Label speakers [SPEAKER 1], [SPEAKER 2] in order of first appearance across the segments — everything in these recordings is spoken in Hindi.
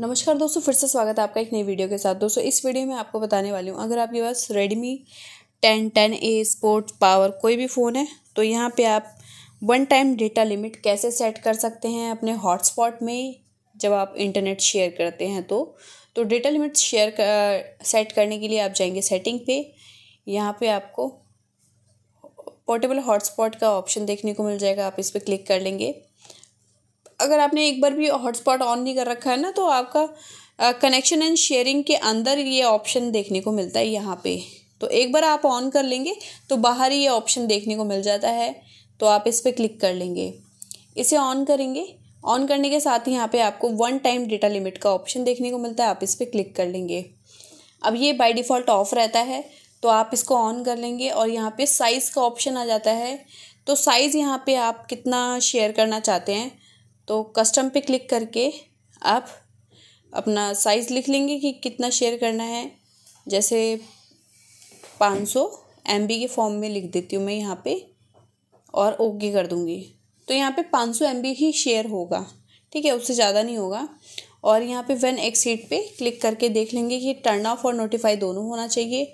[SPEAKER 1] नमस्कार दोस्तों फिर से स्वागत है आपका एक नई वीडियो के साथ। दोस्तों इस वीडियो में आपको बताने वाली हूँ अगर आपके पास Redmi ten ten A sport power कोई भी फ़ोन है तो यहाँ पे आप वन टाइम डेटा लिमिट कैसे सेट कर सकते हैं अपने हॉटस्पॉट में जब आप इंटरनेट शेयर करते हैं तो। तो डेटा लिमिट शेयर कर, सेट करने के लिए आप जाएँगे सेटिंग पे। यहाँ पे आपको पोर्टेबल हॉटस्पॉट का ऑप्शन देखने को मिल जाएगा आप इस पर क्लिक कर लेंगे। अगर आपने एक बार भी हॉटस्पॉट ऑन नहीं कर रखा है ना तो आपका कनेक्शन एंड शेयरिंग के अंदर ये ऑप्शन देखने को मिलता है यहाँ पे। तो एक बार आप ऑन कर लेंगे तो बाहर ही ये ऑप्शन देखने को मिल जाता है तो आप इस पर क्लिक कर लेंगे। इसे ऑन करेंगे। ऑन करने के साथ ही यहाँ पे आपको वन टाइम डेटा लिमिट का ऑप्शन देखने को मिलता है, आप इस पर क्लिक कर लेंगे। अब ये बाय डिफ़ॉल्ट ऑफ़ रहता है तो आप इसको ऑन कर लेंगे और यहाँ पे साइज़ का ऑप्शन आ जाता है। तो साइज़ यहाँ पे आप कितना शेयर करना चाहते हैं तो कस्टम पे क्लिक करके आप अपना साइज़ लिख लेंगे कि कितना शेयर करना है। जैसे पाँच सौ एम बी के फॉर्म में लिख देती हूँ मैं यहाँ पे और ओके कर दूँगी। तो यहाँ पे पाँच सौ एम बी ही शेयर होगा, ठीक है? उससे ज़्यादा नहीं होगा। और यहाँ पे वन एक्सीड पे क्लिक करके देख लेंगे कि टर्न ऑफ़ और नोटिफाई दोनों होना चाहिए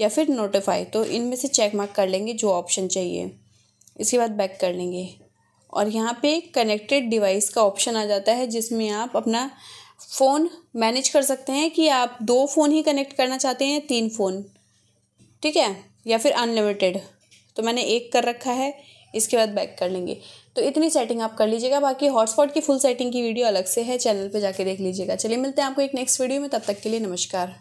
[SPEAKER 1] या फिर नोटिफाई तो इनमें से चेक मार्क कर लेंगे जो ऑप्शन चाहिए। इसके बाद बैक कर लेंगे। और यहाँ पे कनेक्टेड डिवाइस का ऑप्शन आ जाता है जिसमें आप अपना फ़ोन मैनेज कर सकते हैं कि आप दो फ़ोन ही कनेक्ट करना चाहते हैं तीन फ़ोन ठीक है? या फिर अनलिमिटेड तो मैंने एक कर रखा है, इसके बाद बैक कर लेंगे। तो इतनी सेटिंग आप कर लीजिएगा, बाकी हॉटस्पॉट की फुल सेटिंग की वीडियो अलग से है चैनल पे जाके देख लीजिएगा। चलिए मिलते हैं आपको एक नेक्स्ट वीडियो में, तब तक के लिए नमस्कार।